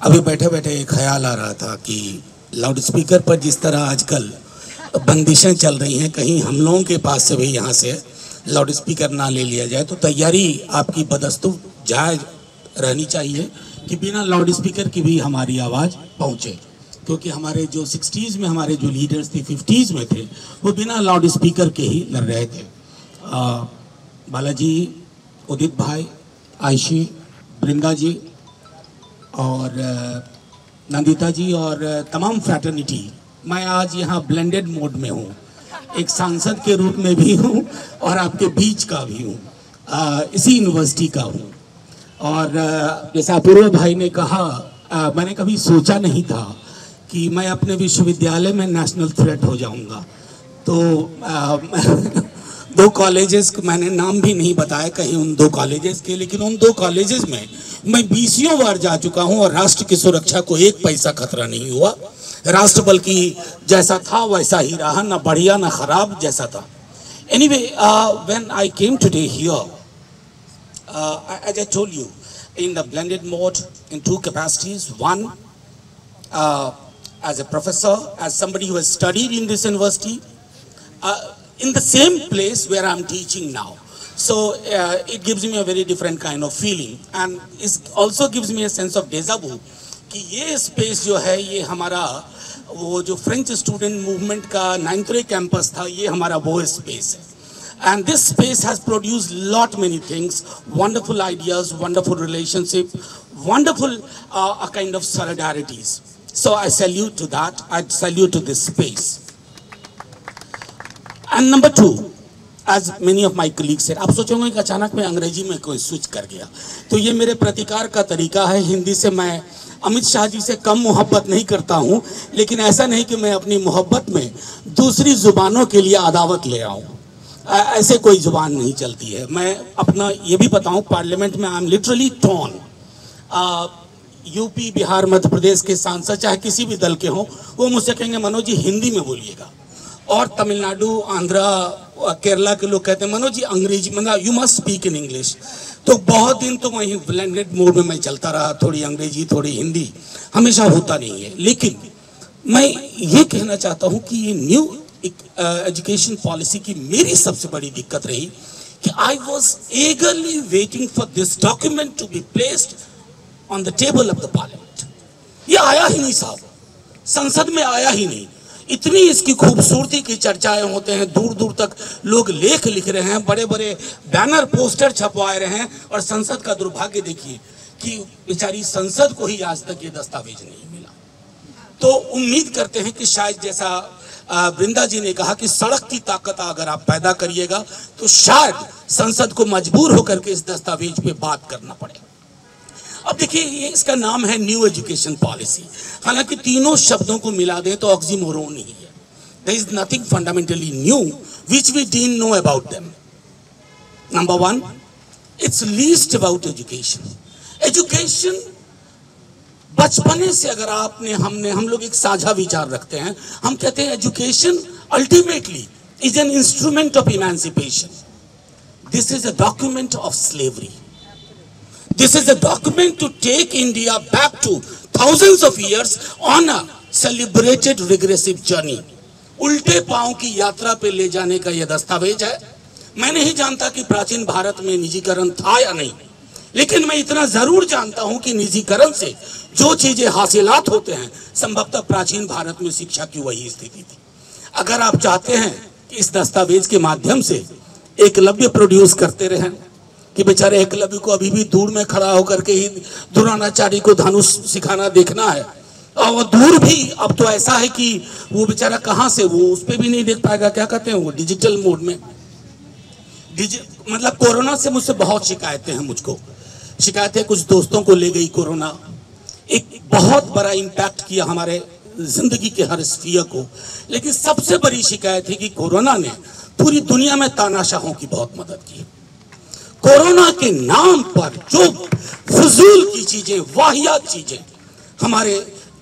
अभी बैठे बैठे एक ख्याल आ रहा था कि लाउड स्पीकर पर जिस तरह आजकल बंदिशें चल रही हैं, कहीं हम लोगों के पास से भी यहाँ से लाउड स्पीकर ना ले लिया जाए तो तैयारी आपकी बदस्तु जायज़ रहनी चाहिए कि बिना लाउड स्पीकर की भी हमारी आवाज़ पहुँचे। क्योंकि हमारे जो सिक्सटीज़ में हमारे जो लीडर्स थे, फिफ्टीज़ में थे, वो बिना लाउड स्पीकर के ही लड़ रहे थे। बालाजी, उदित भाई, आयशी, वृंदा जी और नंदिता जी और तमाम फ्रैटर्निटी मैं आज यहाँ ब्लेंडेड मोड में हूँ। एक सांसद के रूप में भी हूँ और आपके बीच का भी हूँ। इसी यूनिवर्सिटी का हूँ। और जैसा अपूर्व भाई ने कहा आ, मैंने कभी सोचा नहीं था कि मैं अपने विश्वविद्यालय में नेशनल थ्रेट हो जाऊँगा। तो आ, दो कॉलेजेस मैंने नाम भी नहीं बताया कहीं उन दो कॉलेजेस के लेकिन उन दो कॉलेजेस में मैं बीसियों बार जा चुका हूँ और राष्ट्र की सुरक्षा को एक पैसा खतरा नहीं हुआ राष्ट्र बल्कि जैसा था वैसा ही रहा ना बढ़िया ना खराब जैसा था anyway when I came today here as I told you, in the blended mode in two capacities. One, uh, as a professor, as somebody who has this university, uh, in the same place where I'm teaching now. So uh, it gives me a very different kind of feeling and it also gives me a sense of deja vu कि ये space जो है ये हमारा वो जो French student movement का नाइन्थरे campus था ये हमारा वो स्पेस है and this space has produced lot many things wonderful ideas wonderful relationship wonderful uh, a kind of solidarities so i salute to that i salute to this space And number two as many of my colleague से आप सोचोगे कि अचानक मैं अंग्रेज़ी में कोई switch कर गया। तो ये मेरे प्रतिकार का तरीका है। हिंदी से मैं अमित शाह जी से कम मोहब्बत नहीं करता हूँ, लेकिन ऐसा नहीं कि मैं अपनी मोहब्बत में दूसरी जुबानों के लिए अदावत ले आऊँ। ऐसे कोई ज़ुबान नहीं चलती है। मैं अपना ये भी बताऊँ, पार्लियामेंट में I am literally torn UP Bihar, Madhya Pradesh के सांसद, चाहे किसी भी दल के हों, वो मुझसे कहेंगे, मनोज जी, हिंदी में बोलिएगा। और तमिलनाडु, आंध्रा, केरला के लोग कहते हैं, मनोज जी, अंग्रेज़ी मतलब you must speak in English तो बहुत दिन तो वहीं ब्लेंडेड मोड में मैं चलता रहा, थोड़ी अंग्रेज़ी, थोड़ी हिंदी, हमेशा होता नहीं है। लेकिन मैं ये कहना चाहता हूँ कि ये न्यू एजुकेशन पॉलिसी की मेरी सबसे बड़ी दिक्कत रही कि I was eagerly waiting for this document to be placed on the table of the parliament ये आया ही नहीं साहब। संसद में आया ही नहीं। इतनी इसकी खूबसूरती की चर्चाएँ होते हैं दूर दूर तक लोग लेख लिख रहे हैं बड़े बड़े बैनर, पोस्टर छपवा रहे हैं, और संसद का दुर्भाग्य देखिए कि बेचारी संसद को ही आज तक ये दस्तावेज़ नहीं मिला। तो उम्मीद करते हैं कि शायद जैसा वृंदा जी ने कहा कि सड़क की ताकत अगर आप पैदा करिएगा तो शायद संसद को मजबूर होकर के इस दस्तावेज़ पे बात करना पड़ेगा। अब देखिए, ये इसका नाम है न्यू एजुकेशन पॉलिसी। हालाँकि तीनों शब्दों को मिला दें तो ऑक्सीमोरोन ही। है nothing fundamentally new which we didn't know about them number one it's least about education education बचपने से अगर आपने, हमने, हम लोग एक साझा विचार रखते हैं, हम कहते हैं education ultimately is an instrument of emancipation this is a document of slavery This is a document to take India back to thousands of years on a celebrated regressive journey. उल्टे पाँव की यात्रा पे ले जाने का यह दस्तावेज़ है मैं नहीं जानता कि प्राचीन भारत में निजीकरण था या नहीं, लेकिन मैं इतना ज़रूर जानता हूँ कि निजीकरण से जो चीज़ें हासिलात होते हैं, संभवतः प्राचीन भारत में शिक्षा की वही स्थिति थी अगर आप चाहते हैं कि इस दस्तावेज़ के माध्यम से एकलव्य प्रोड्यूस करते रहें कि बेचारे एकलव्य को अभी भी दूर में खड़ा होकर के ही द्रोणाचार्य को धनुष सिखाना देखना है। और दूर भी, अब तो ऐसा है कि वो बेचारा कहाँ से, वो उस पर भी नहीं देख पाएगा। क्या कहते हैं वो? डिजिटल मोड में। डिजि मतलब कोरोना से मुझसे बहुत शिकायतें हैं मुझको। शिकायतें कुछ दोस्तों को ले गई कोरोना। एक बहुत बड़ा इम्पैक्ट किया हमारे ज़िंदगी के हर स्फीयर को। लेकिन सबसे बड़ी शिकायत है कि कोरोना ने पूरी दुनिया में तानाशाहों की बहुत मदद की। कोरोना के नाम पर जो फजूल की चीज़ें वाहियात चीज़ें हमारे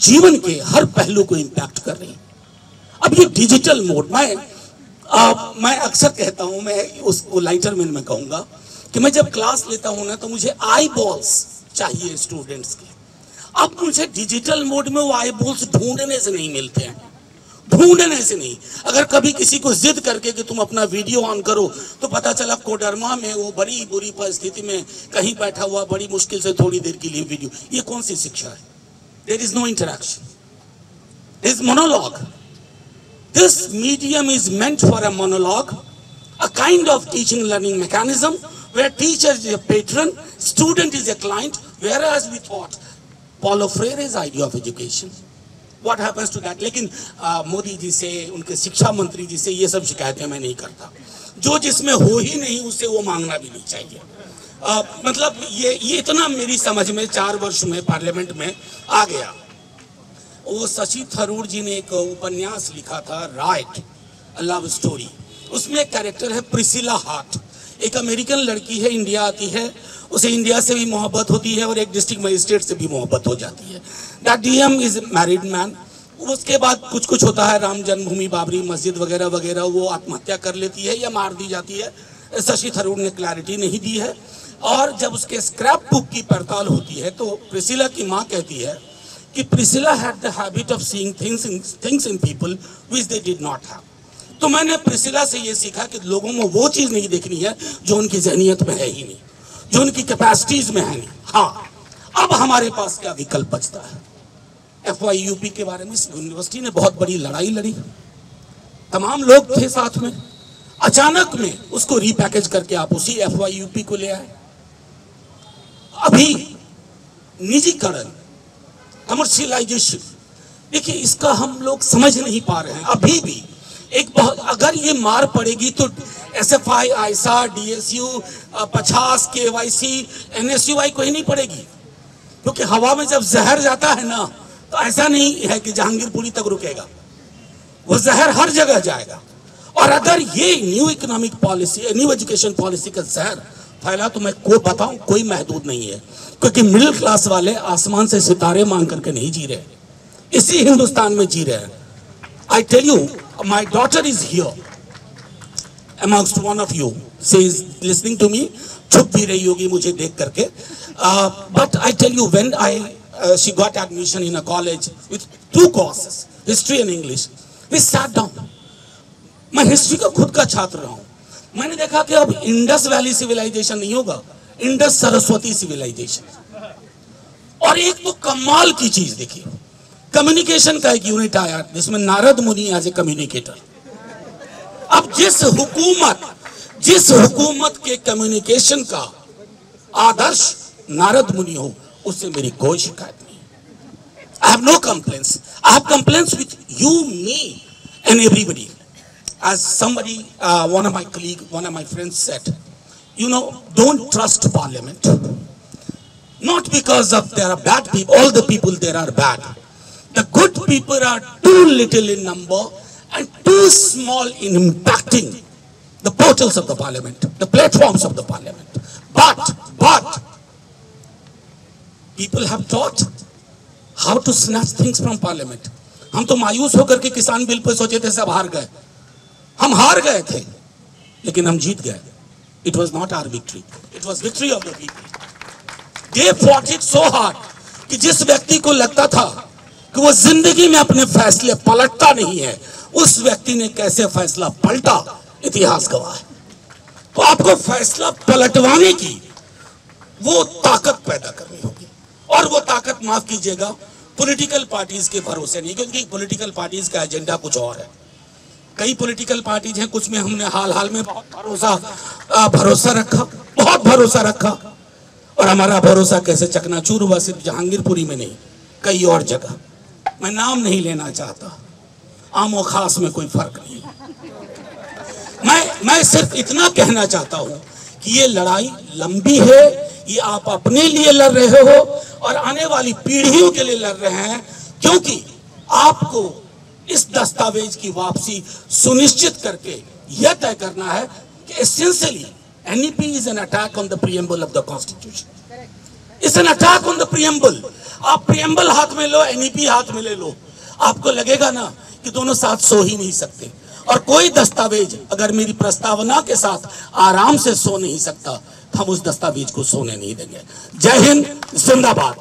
जीवन के हर पहलू को इंपैक्ट कर रही अब ये डिजिटल मोड मैं आ, मैं अक्सर कहता हूँ मैं उसको लाइटर मैं कहूँगा कि मैं जब क्लास लेता हूँ ना तो मुझे आई बॉल्स चाहिए स्टूडेंट्स के। अब मुझे डिजिटल मोड में वो आई बॉल्स ढूँढने से नहीं मिलते हैं। ढूँढने से नहीं। अगर कभी किसी को जिद करके कि तुम अपना वीडियो ऑन करो तो पता चला कोडरमा में वो बड़ी बुरी परिस्थिति में कहीं बैठा हुआ बड़ी मुश्किल से थोड़ी देर के लिए वीडियो। ये कौन सी शिक्षा है? There is no interaction is monologue this medium is meant for a monologue a kind of teaching learning mechanism where teacher is a patron, student is a client, whereas we thought Paulo Freire's idea of education. What happens to that लेकिन मोदी जी से उनके शिक्षा मंत्री जी से ये सब शिकायतें मैं नहीं करता। जो जिसमें हो ही नहीं उससे वो मांगना भी नहीं चाहिए। आ, मतलब ये ये इतना मेरी समझ में चार वर्ष में पार्लियामेंट में आ गया। वो शशि थरूर जी ने एक उपन्यास लिखा था राइट लव स्टोरी। उसमें एक कैरेक्टर है प्रिसिला हार्ट। एक अमेरिकन लड़की है, इंडिया आती है, उसे इंडिया से भी मोहब्बत होती है और एक डिस्ट्रिक्ट मजिस्ट्रेट से भी मोहब्बत हो जाती है। That DM is married man उसके बाद कुछ कुछ होता है, राम जन्मभूमि, बाबरी मस्जिद वगैरह वगैरह, वो आत्महत्या कर लेती है या मार दी जाती है। शशि थरूर ने क्लैरिटी नहीं दी है। और जब उसके स्क्रैप बुक की पड़ताल होती है तो प्रिसिला की माँ कहती है कि Priscilla had the habit of seeing things in things in people which they did not have तो मैंने प्रिसिला से ये सीखा कि लोगों में वो चीज़ नहीं देखनी है जो उनकी जहनीत में है ही नहीं, जो उनकी कैपेसिटीज में है नहीं। हाँ अब हमारे पास क्या विकल्प बचता है? एफ़ वाई यूपी के बारे में इस यूनिवर्सिटी ने बहुत बड़ी लड़ाई लड़ी। तमाम लोग थे साथ में। अचानक में उसको रीपैकेज करके आप उसी एफ़ वाई यूपी को ले आए। अभी निजीकरण कमर्शियलाइजेशन देखिए, इसका हम लोग समझ नहीं पा रहे हैं। अभी भी एक बहुत, अगर ये मार पड़ेगी तो S F I AISA D S U पचास के Y C N S U I कोई नहीं पड़ेगी। क्योंकि हवा में जब जहर जाता है ना तो ऐसा नहीं है कि जहांगीरपुरी तक रुकेगा। वो जहर हर जगह जाएगा। और अगर ये new economic policy new education policy का जहर फैला तो मैं को बताऊँ, कोई महदूद नहीं है। क्योंकि मिडिल क्लास वाले आसमान से सितारे मांग करके नहीं जी रहे। इसी हिंदुस्तान में जी रहे हैं। I tell you my daughter is here amongst one of you says listening to me चुप भी रही होगी मुझे देख करके but I tell you when I uh, she got admission in a college with two courses history and English we sat down मैं history का खुद का छात्र रहा हूँ मैंने देखा कि अब इंडस वैली सिविलाइजेशन नहीं होगा इंडस सरस्वती सिविलाइजेशन और एक तो कमाल की चीज़ देखिए कम्युनिकेशन का एक यूनिट आया, जिसमें नारद मुनि एज ए कम्युनिकेटर अब जिस हुकूमत जिस हुकूमत के कम्युनिकेशन का आदर्श नारद मुनि हो, उससे मेरी कोई शिकायत नहीं। I have no complain I have complain with you me and everybody as some one of my colleague one of my friend said you know don't trust parliament not because of there are bad people all the people there are bad The good people are too little in number and too small in impacting the portals of the parliament, the platforms of the parliament. But, but, people have taught how to snatch things from parliament. हम तो मायूस होकर के किसान bill पर सोचे थे सब हार गए हम हार गए थे लेकिन हम जीत गए it was not our victory it was victory of the people they fought it so hard कि जिस व्यक्ति को लगता था कि वो ज़िंदगी में अपने फैसले पलटता नहीं है। उस व्यक्ति ने कैसे फैसला पलटा? इतिहास गवाह है। तो आपको फैसला पलटवाने की वो ताकत पैदा करनी होगी। और वो ताकत माफ़ कीजिएगा पॉलिटिकल पार्टीज़ के भरोसे नहीं, क्योंकि पॉलिटिकल पार्टीज़ का एजेंडा कुछ और है। कई पॉलिटिकल पार्टीज़ हैं, कुछ में हमने हाल हाल में बहुत भरोसा भरोसा रखा, बहुत भरोसा रखा। और हमारा भरोसा कैसे चकनाचूर हुआ, सिर्फ़ जहांगीरपुरी में नहीं, कई और जगह। मैं नाम नहीं लेना चाहता। आम खास में कोई फ़र्क नहीं। मैं मैं सिर्फ़ इतना कहना चाहता हूँ कि ये लड़ाई लंबी है, ये आप अपने लिए लड़ रहे हो और आने वाली पीढ़ियों के लिए लड़ रहे हैं, क्योंकि आपको इस दस्तावेज़ की वापसी सुनिश्चित करके यह तय करना है कि essentially NEP is an attack on the preamble of the constitution it's an attack on the preamble आप प्रियम्बल हाथ में लो एनईपी हाथ में ले लो। आपको लगेगा ना कि दोनों साथ सो ही नहीं सकते। और कोई दस्तावेज़ अगर मेरी प्रस्तावना के साथ आराम से सो नहीं सकता, हम उस दस्तावेज़ को सोने नहीं देंगे। जय हिंद, जिंदाबाद।